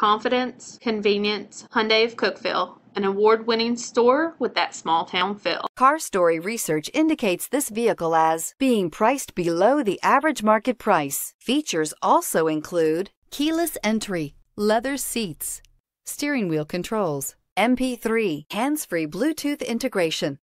Confidence, convenience, Hyundai of Cookeville, an award winning store with that small town feel. Car Story research indicates this vehicle as being priced below the average market price. Features also include keyless entry, leather seats, steering wheel controls, MP3, hands free Bluetooth integration.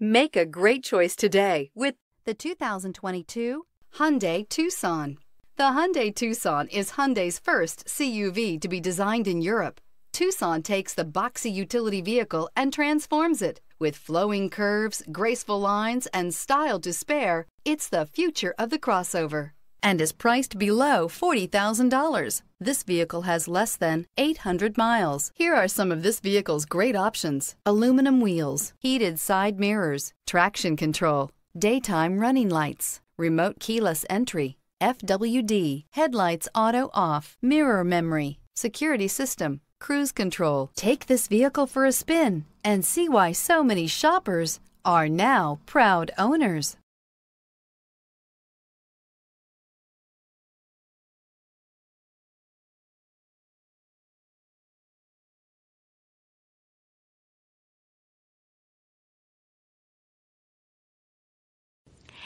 Make a great choice today with the 2022 Hyundai Tucson. The Hyundai Tucson is Hyundai's first CUV to be designed in Europe. Tucson takes the boxy utility vehicle and transforms it. With flowing curves, graceful lines, and style to spare, it's the future of the crossover and is priced below $40,000. This vehicle has less than 800 miles. Here are some of this vehicle's great options. Aluminum wheels, heated side mirrors, traction control, daytime running lights, remote keyless entry, FWD, headlights auto off, mirror memory, security system, cruise control. Take this vehicle for a spin and see why so many shoppers are now proud owners.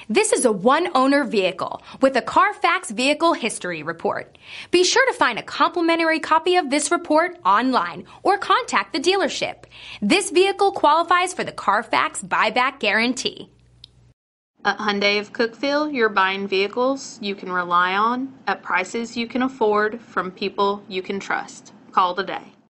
This is a one owner vehicle with a Carfax Vehicle History Report. Be sure to find a complimentary copy of this report online or contact the dealership. This vehicle qualifies for the Carfax Buyback Guarantee. At Hyundai of Cookeville, you're buying vehicles you can rely on at prices you can afford from people you can trust. Call today.